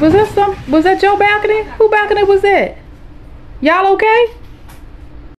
Was that some? Was that your balcony? Who balcony was that? Y'all okay?